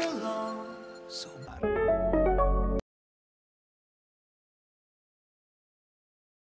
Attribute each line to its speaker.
Speaker 1: belong. So